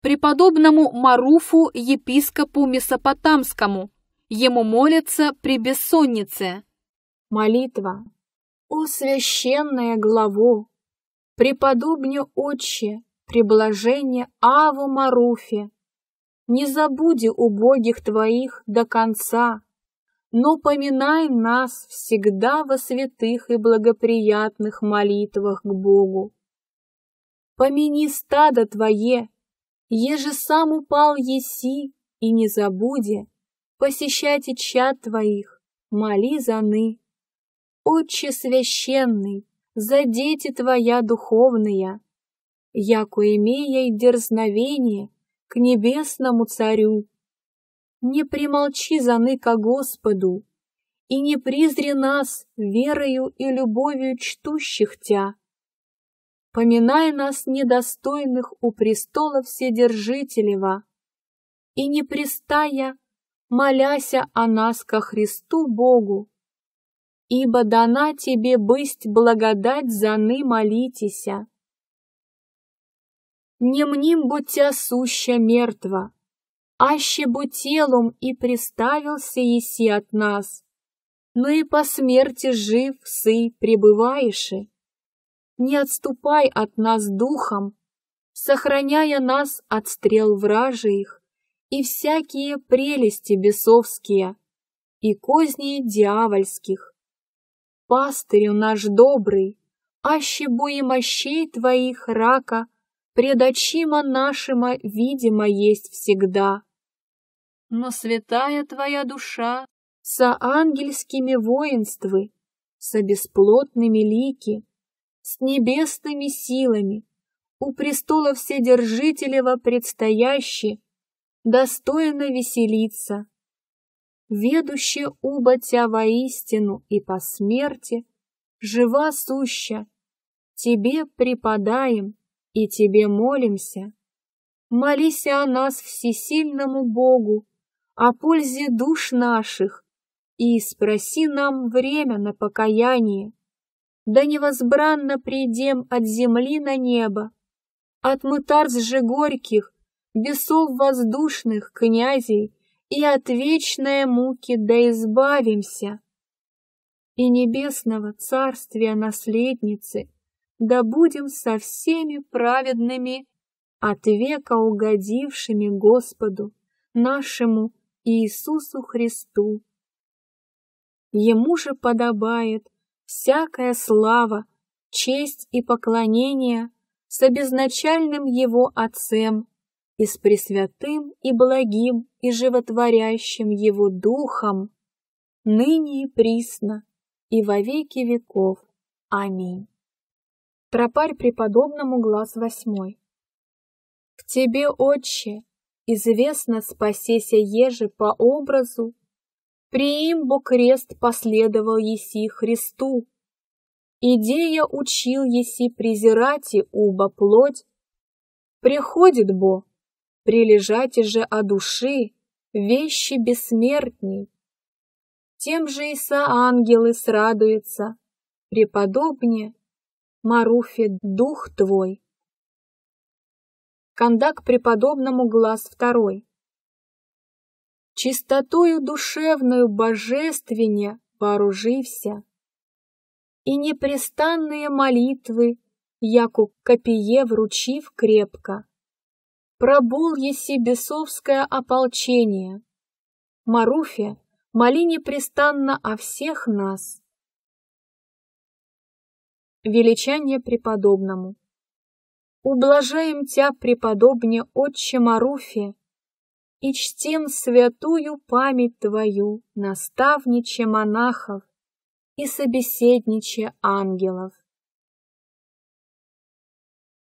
преподобному Маруфу, епископу Месопотамскому. Ему молятся при бессоннице. Молитва. О священная главу, преподобне отче, приблажение Аву Маруфе, не забуди убогих твоих до конца, но поминай нас всегда во святых и благоприятных молитвах к Богу. Помяни стадо твое, еже сам упал еси, и не забуди, посещайте чад твоих, моли за ны. Отче священный, за дети твоя духовная, яко имея и дерзновение к небесному царю. Не примолчи заны ко Господу, и не призри нас верою и любовью чтущих Тя. Поминай нас недостойных у престола Вседержителева, и не пристая, моляся о нас ко Христу Богу, ибо дана тебе бысть благодать заны молитеся. Не мним будьте суща мертва, аще бы телом и приставился еси от нас, но и по смерти жив сы пребываеши. Не отступай от нас духом, сохраняя нас от стрел вражьих и всякие прелести бесовские и козни дьявольских. Пастырю наш добрый, аще бои мощей твоих рака — пред нашима видимо есть всегда. Но святая твоя душа со ангельскими воинствы, со бесплотными лики, с небесными силами, у престола Вседержителева предстоящий, достойно веселиться. Ведуще уба тя воистину и по смерти, жива суща, тебе преподаем, и Тебе молимся. Молись о нас всесильному Богу, о пользе душ наших, и спроси нам время на покаяние. Да невозбранно придем от земли на небо, от мытарств же горьких, бесов воздушных князей, и от вечной муки да избавимся. И небесного царствия наследницы — да будем со всеми праведными, от века угодившими Господу нашему Иисусу Христу. Ему же подобает всякая слава, честь и поклонение с обезначальным Его Отцем и с Пресвятым и благим и животворящим Его Духом, ныне и присно, и во веки веков. Аминь. Тропарь преподобному глаз восьмой. К тебе, отче, известно спасеся еже по образу, Приимбо крест последовал еси Христу, Идея учил еси презирать и уба плоть, Приходит бо, прилежать же о души, Вещи бессмертней. Тем же и со ангелы срадуются, Преподобнее Маруфе, дух твой. Кондак преподобному глаз второй. Чистотою душевную божественне вооружився, И непрестанные молитвы, яку копие вручив крепко, Пробул еси бесовское ополчение. Маруфе, моли непрестанно о всех нас, величание преподобному. Ублажаем Тя, преподобне Отче Маруфе, и чтим святую память Твою, наставниче монахов и собеседниче ангелов.